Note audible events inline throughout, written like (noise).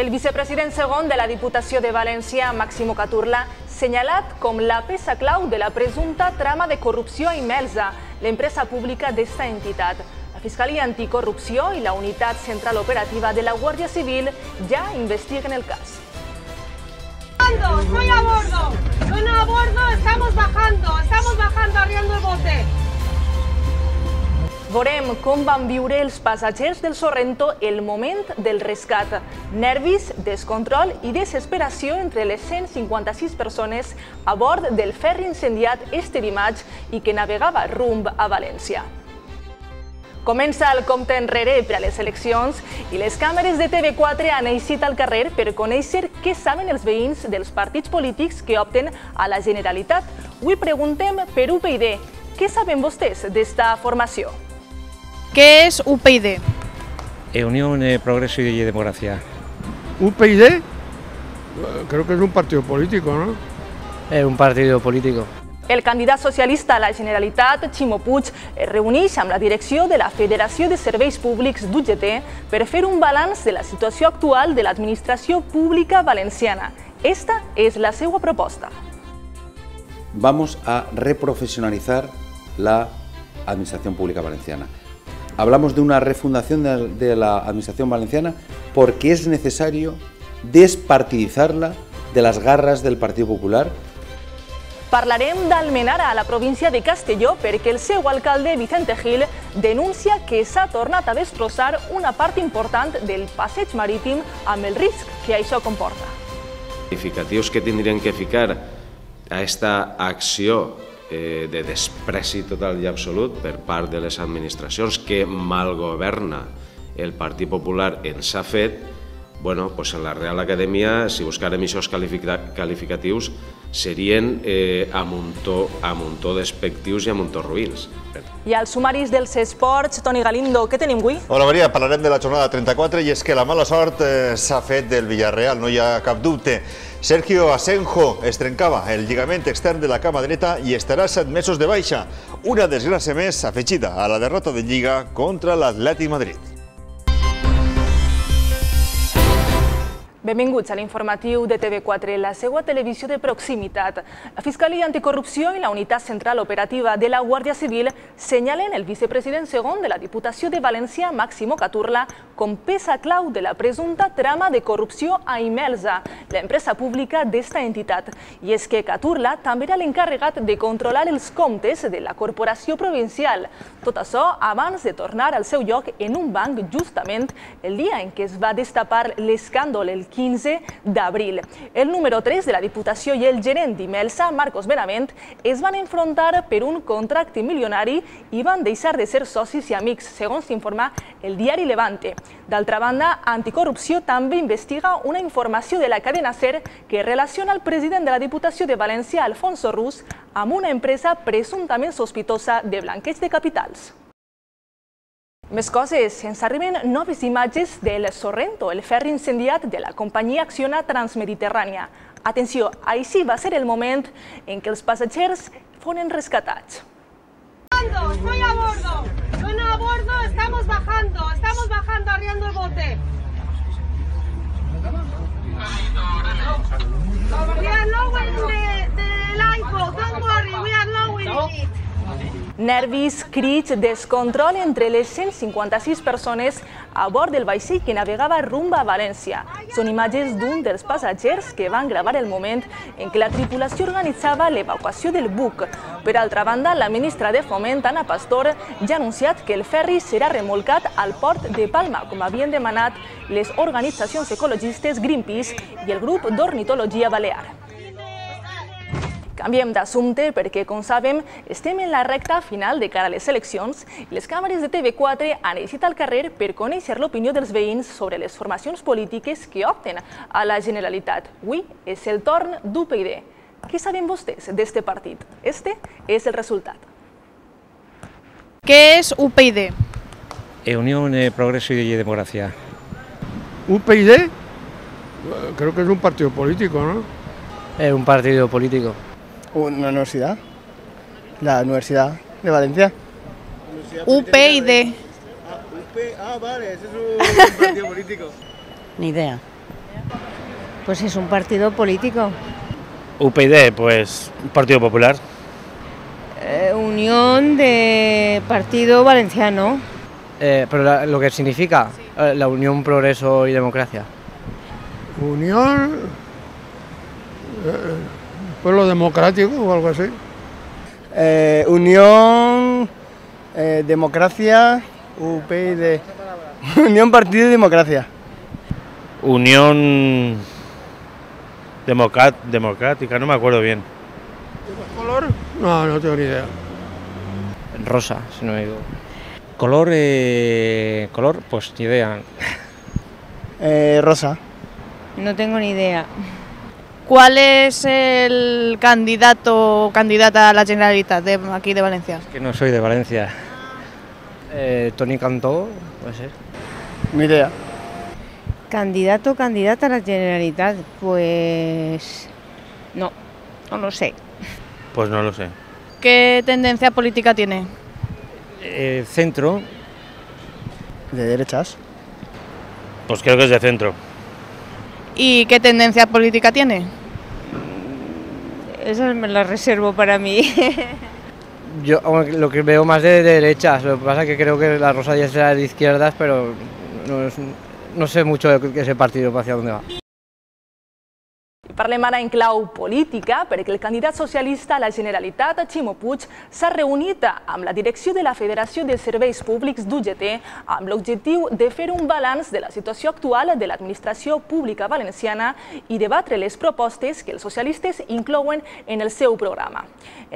El vicepresident segon de la Diputació de València, Máximo Caturla, senyalat com la peça clau de la presumpta trama de corrupció a Imelsa, l'empresa pública d'esta entitat. La Fiscalia Anticorrupció i la Unitat Central Operativa de la Guàrdia Civil ja investiguen el cas. Estoy a bordo, estoy a bordo, estamos bajando, estamos bajando arriando el bote. Veurem com van viure els passatgers del Sorrento el moment del rescat. Nervis, descontrol i desesperació entre les 156 persones a bord del ferri incendiat este dimarts i que navegava rumb a València. Comença el compte enrere per a les eleccions i les càmeres de TV4 han eixit al carrer per conèixer què saben els veïns dels partits polítics que opten a la Generalitat. Avui preguntem per UPyD. Què saben vostès d'esta formació? ¿Qué es UPyD? Eh, Unión eh, Progreso y Democracia. UPyD, eh, creo que es un partido político, ¿no? Es un partido político. El candidat socialista a la Generalitat, Ximo Puig, es reuneix amb la direcció de la Federació de Serveis Públics d'UGT per fer un balanç de la situació actual de l'administració pública valenciana. Esta és la seva proposta. Vamos a reprofesionalizar la administración pública valenciana. Hablamos de una refundación de, de la administración valenciana porque es necesario despartidizarla de las garras del Partido Popular Parlarem d'Almenara, a la província de Castelló, perquè el seu alcalde, Vicente Gil, denuncia que s'ha tornat a destrossar una part important del passeig marítim amb el risc que això comporta. Qualificatius que tindrien que ficar a esta acció eh, de despreci total i absolut per part de les administracions que malgoverna el Partit Popular ens ha fet, bueno, pues en la Real Acadèmia, si buscarem aquests qualificatius, serien eh, a muntó, a muntó despectius i a muntó ruïns. I als sumaris dels esports, Toni Galindo, què tenim avui? Hola Maria, parlarem de la jornada 34 i és que la mala sort eh, s'ha fet del Villarreal, no hi ha cap dubte. Sergio Asenjo es trencava el lligament extern de la cama dreta i estarà set mesos de baixa, una desgràcia més afegida a la derrota de Lliga contra l'Atlètic Madrid. Benvinguts a l'informatiu de TV4, la seva televisió de proximitat. La Fiscalia Anticorrupció i la Unitat Central Operativa de la Guàrdia Civil senyalen el vicepresident segon de la Diputació de València, Máximo Caturla, com peça clau de la presumpta trama de corrupció a Imelsa, l'empresa pública d'esta entitat. I és que Caturla també era l'encarregat de controlar els comptes de la corporació provincial. Tot això abans de tornar al seu lloc en un banc justament el dia en què es va destapar l'escàndol el 15 d'abril. El número 3 de la Diputació i el gerent d'Imelsa, Marcos Benavent, es van enfrontar per un contracte milionari i van deixar de ser socis i amics, segons s'informa el diari Levante. D'altra banda, Anticorrupció també investiga una informació de la cadena SER que relaciona el president de la Diputació de València, Alfonso Rus, amb una empresa presumptament sospitosa de blanqueig de capitals. Més coses, ens arriben noves imatges del Sorrento, el ferri incendiat de la companyia Acciona Transmediterrània. Atenció, així va ser el moment en què els passatgers foren rescatats. Estoy a bordo, estoy a bordo, estamos bajando, estamos bajando arriando el bote. We are lowering the, the lifeboat, don't worry, we are lowering it. Nervis, crits, descontrol entre les 156 persones a bord del vaixell que navegava rumb a València. Són imatges d'un dels passatgers que van gravar el moment en què la tripulació organitzava l'evacuació del buc. Per altra banda, la ministra de Foment, Ana Pastor, ja ha anunciat que el ferri serà remolcat al port de Palma, com havien demanat les organitzacions ecologistes Greenpeace i el grup d'ornitologia balear. Canviem d'assumpte perquè, com sabem, estem en la recta final de cara a les eleccions i les càmeres de TV4 han eixit al carrer per conèixer l'opinió dels veïns sobre les formacions polítiques que opten a la Generalitat. Avui és el torn d'UPyD. Què saben vostès d'este partit? Este és el resultat. ¿Qué es UPyD? Eh, Unión eh, Progreso y Democracia. UPyD, creo que es un partido político, ¿no? Es un partido político. Una universidad, la Universidad de Valencia. UPyD. Ah, vale, ese es un (laughs) partido político. Ni idea. Pues es un partido político. UPyD, pues Partido Popular. Eh, Unión de Partido Valenciano. Eh, pero la- lo que significa eh, la Unión, Progreso y Democracia. Unión, Pueblo Democrático o algo así. Eh, Unión, eh, Democracia, UPyD. (laughs) Unión Partido y Democracia. Unión Democrática, no me acuerdo bien. ¿Color? No, no tengo ni idea. Rosa, si no me digo. Color, eh, color, pues ni idea. Eh, Rosa. No tengo ni idea. ¿Cuál es el candidato o candidata a la Generalitat de aquí de Valencia? Que no soy de Valencia. Eh, Tony Cantó, puede ser. Ni idea. Candidato o candidata a la Generalitat, pues no, no lo sé. Pues no lo sé. ¿Qué tendencia política tiene? Eh, centro, De derechas. Pues creo que es de centro. ¿Y qué tendencia política tiene? Esa me la reservo para mí. (laughs) Yo lo que veo más de derechas, lo que pasa es que creo que la Rosa ya será de izquierdas, pero no, no sé mucho de ese partido hacia dónde va. Parlem ara en clau política perquè el candidat socialista a la Generalitat, Ximo Puig, s'ha reunit amb la direcció de la Federació de Serveis Públics d'UGT amb l'objectiu de fer un balanç de la situació actual de l'administració pública valenciana i debatre les propostes que els socialistes inclouen en el seu programa.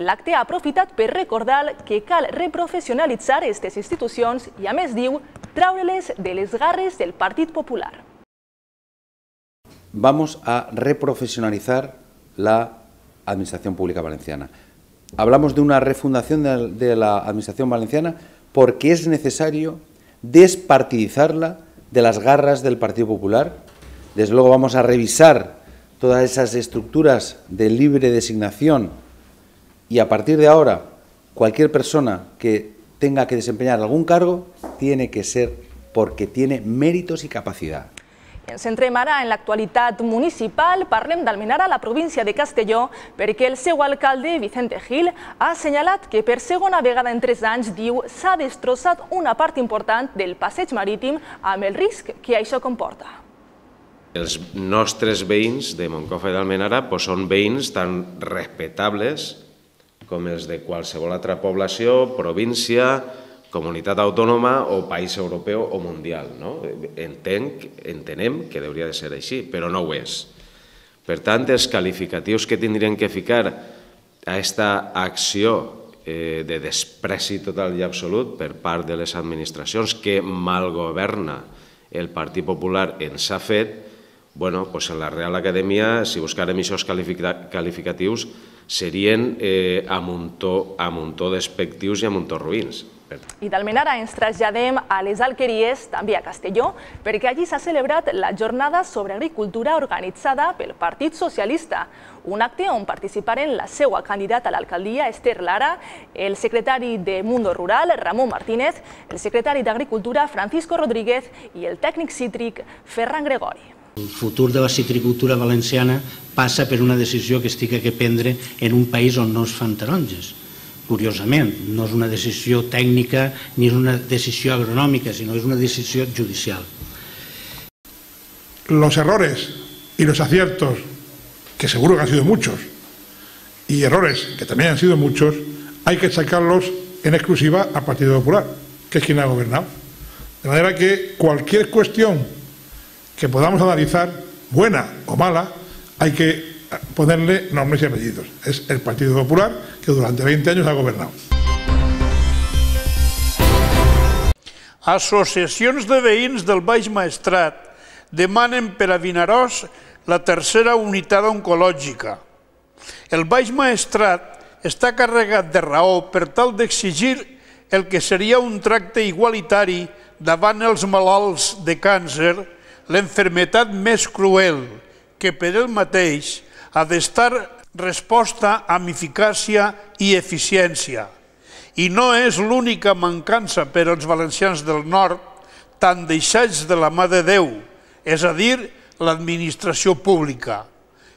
L'acte ha aprofitat per recordar que cal reprofessionalitzar aquestes institucions i, a més, diu, traure-les de les garres del Partit Popular. Vamos a reprofesionalizar la Administración Pública Valenciana. Hablamos de una refundación de, de la Administración Valenciana porque es necesario despartidizarla de las garras del Partido Popular. Desde luego vamos a revisar todas esas estructuras de libre designación y a partir de ahora cualquier persona que tenga que desempeñar algún cargo tiene que ser porque tiene méritos y capacidad. I ens centrem ara en l'actualitat municipal. Parlem d'Almenara, la província de Castelló, perquè el seu alcalde, Vicente Gil, ha assenyalat que per segona vegada en tres anys, diu, s'ha destrossat una part important del passeig marítim amb el risc que això comporta. Els nostres veïns de Moncofa i d'Almenara són veïns tan respectables com els de qualsevol altra població, província, comunitat autònoma o país europeu o mundial. No? Entenc, entenem que hauria de ser així, però no ho és. Per tant, els qualificatius que tindrien que ficar a aquesta acció eh, de despreci total i absolut per part de les administracions que malgoverna el Partit Popular ens ha fet, bueno, pues en la Real Acadèmia, si buscarem aquests qualifica qualificatius, serien eh, a muntó, a muntó despectius i a muntó ruïns. I d'Almenara ens traslladem a les Alqueries, també a Castelló, perquè allí s'ha celebrat la jornada sobre agricultura organitzada pel Partit Socialista, un acte on participaren la seva candidata a l'alcaldia, Esther Lara, el secretari de Mundo Rural, Ramon Martínez, el secretari d'Agricultura, Francisco Rodríguez, i el tècnic cítric, Ferran Gregori. El futur de la citricultura valenciana passa per una decisió que estic que prendre en un país on no es fan taronges. Curiosament, no és una decisió tècnica ni és una decisió agronòmica, sinó és una decisió judicial. Los errores y los aciertos, que seguro que han sido muchos, y errores que también han sido muchos, hay que sacarlos en exclusiva al Partido Popular, que es quien ha gobernado. De manera que cualquier cuestión que podamos analizar, buena o mala, hay que ponerle nombres y apellidos. Es el Partido Popular que durante 20 años ha gobernado. Associacions de veïns del Baix Maestrat demanen per a Vinaròs la tercera unitat oncològica. El Baix Maestrat està carregat de raó per tal d'exigir el que seria un tracte igualitari davant els malalts de càncer, l'enfermetat més cruel que per ell mateix ha d'estar resposta amb eficàcia i eficiència. I no és l'única mancança per als valencians del nord, tan deixats de la mà de Déu, és a dir, l'administració pública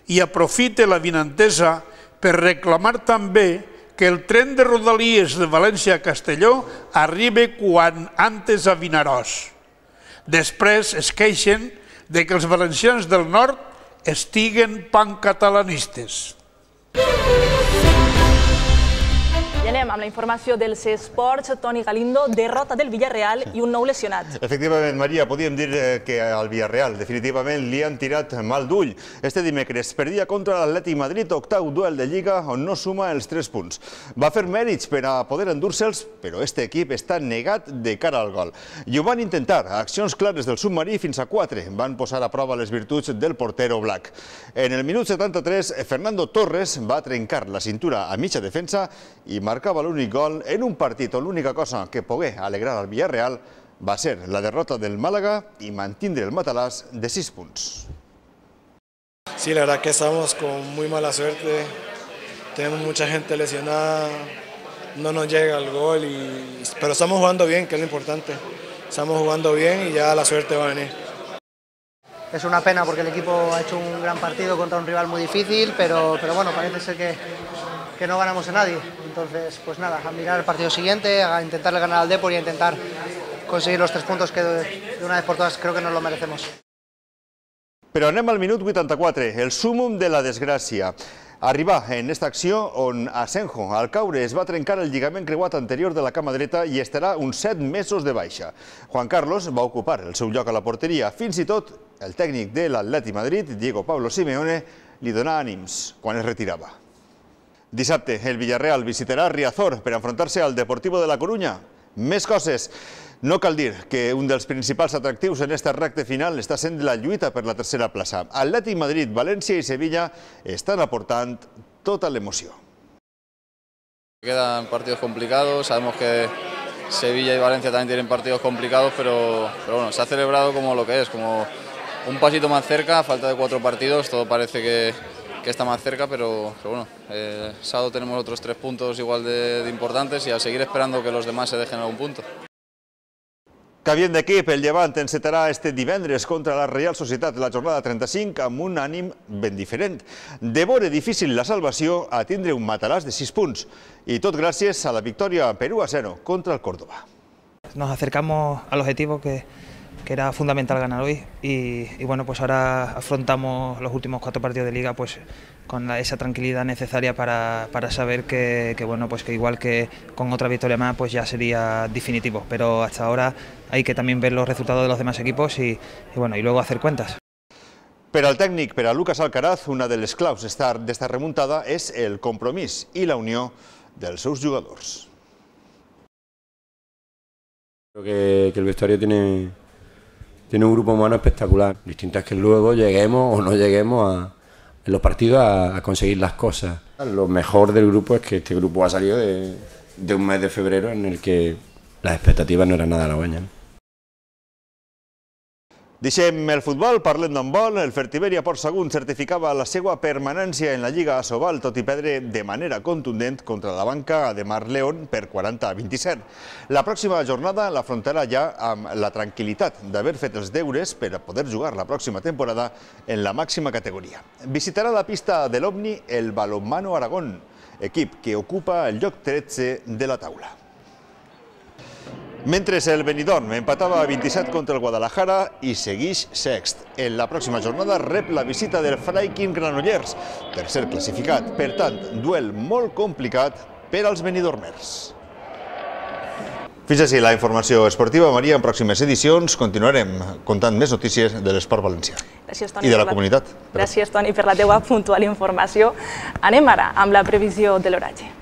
i aprofite la vinantesa per reclamar també que el tren de Rodalies de València a Castelló arribi quan antes a Vinaròs. Després es queixen de que els valencians del nord estiguen pancatalanistes. Anem amb la informació dels esports. Toni Galindo, derrota del Villarreal i un nou lesionat. Efectivament, Maria, podíem dir eh, que al Villarreal definitivament li han tirat mal d'ull. Este dimecres perdia contra l'Atlètic Madrid, octau duel de Lliga, on no suma els 3 punts. Va fer mèrits per a poder endur-se'ls, però este equip està negat de cara al gol. I ho van intentar, accions clares del submarí fins a 4. Van posar a prova les virtuts del portero Black. En el minut 73, Fernando Torres va trencar la cintura a mitja defensa i marcava l'únic gol en un partit on l'única cosa que pogué alegrar al Villarreal va ser la derrota del Málaga y mantindre el Matalàs de 6 punts. Sí, la verdad que estamos con muy mala suerte. Tenemos mucha gente lesionada, no nos llega el gol, y, pero estamos jugando bien, que es lo importante. Estamos jugando bien y ya la suerte va a venir. Es una pena porque el equipo ha hecho un gran partido contra un rival muy difícil, pero, pero bueno, parece ser que, que no ganamos a nadie. Entonces, pues nada, a mirar el partido siguiente, a intentarle ganar al Depor y a intentar conseguir los tres puntos que de una vez por todas creo que nos lo merecemos. Però anem al minut 84, el súmum de la desgràcia. Arribar en esta acció on Asenjo, al caure, es va trencar el lligament creuat anterior de la cama dreta i estarà uns 7 mesos de baixa. Juan Carlos va ocupar el seu lloc a la porteria. Fins i tot el tècnic de l'Atleti Madrid, Diego Pablo Simeone, li donà ànims quan es retirava. Dissabte, el Villarreal visitarà Riazor per enfrontar-se al Deportivo de la Coruña. Més coses. No cal dir que un dels principals atractius en esta recta final està sent la lluita per la tercera plaça. Atlètic Madrid, València i Sevilla estan aportant tota l'emoció. Quedan partidos complicados, sabemos que Sevilla y Valencia también tienen partidos complicados, pero, pero bueno, se ha celebrado como lo que es, como un pasito más cerca, falta de cuatro partidos, todo parece que, que está más cerca, pero, pero bueno, eh, sábado tenemos otros tres puntos igual de, de importantes y a seguir esperando que los demás se dejen algún punto. Canviem d'equip, el Llevant encetarà este divendres contra la Real Societat la jornada 35 amb un ànim ben diferent. De veure difícil la salvació a tindre un matalàs de 6 punts i tot gràcies a la victòria per 1 a 0 contra el Córdoba. Nos acercamos al objetivo que, que era fundamental ganar hoy y, y, bueno pues ahora afrontamos los últimos cuatro partidos de liga pues con la, esa tranquilidad necesaria para, para saber que, que, bueno pues que igual que con otra victoria más pues ya sería definitivo pero hasta ahora hay que también ver los resultados de los demás equipos y, y bueno y luego hacer cuentas. Per al tècnic, per a Lucas Alcaraz, una de les claus d'esta remuntada és el compromís i la unió dels seus jugadors. Creo que, que el vestuario tiene, tiene un grupo humano espectacular. Distinto es que luego lleguemos o no lleguemos a, en los partidos a, conseguir las cosas. Lo mejor del grupo es que este grupo ha salido de, de un mes de febrero en el que las expectativas no eran nada halagüeñas. Deixem el futbol, parlem d'handbol. El Fertiberia Port Sagunt certificava la seva permanència en la Lliga Asobal, tot i perdre de manera contundent contra la banca de Mar León per 40 a 27. La pròxima jornada l'afrontarà ja amb la tranquil·litat d'haver fet els deures per a poder jugar la pròxima temporada en la màxima categoria. Visitarà la pista de l'Omni el Balonmano Aragón, equip que ocupa el lloc 13 de la taula. Mentre el Benidorm empatava a 27 contra el Guadalajara i segueix sext. En la pròxima jornada rep la visita del Freikin Granollers, tercer classificat. Per tant, duel molt complicat per als benidormers. Fins així la informació esportiva. Maria, en pròximes edicions continuarem contant més notícies de l'esport valencià. Gràcies, Toni. I de la comunitat. Gràcies, Toni, per la teua puntual informació. Anem ara amb la previsió de l'oratge.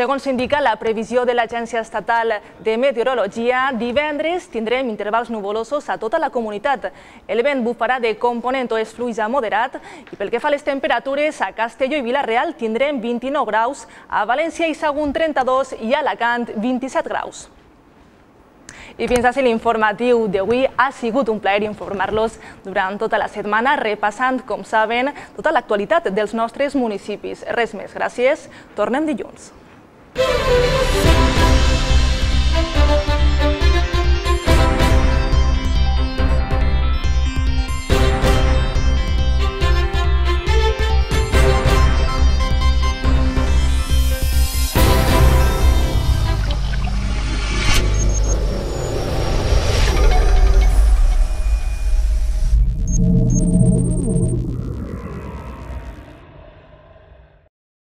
Segons indica la previsió de l'Agència Estatal de Meteorologia, divendres tindrem intervals nuvolosos a tota la comunitat. El vent bufarà de component oest fluix a moderat i pel que fa a les temperatures, a Castelló i Vilareal tindrem 29 graus, a València i Sagunt 32 i a Alacant 27 graus. I fins així l'informatiu d'avui ha sigut un plaer informar-los durant tota la setmana, repassant, com saben, tota l'actualitat dels nostres municipis. Res més, gràcies. Tornem dilluns. Thank you.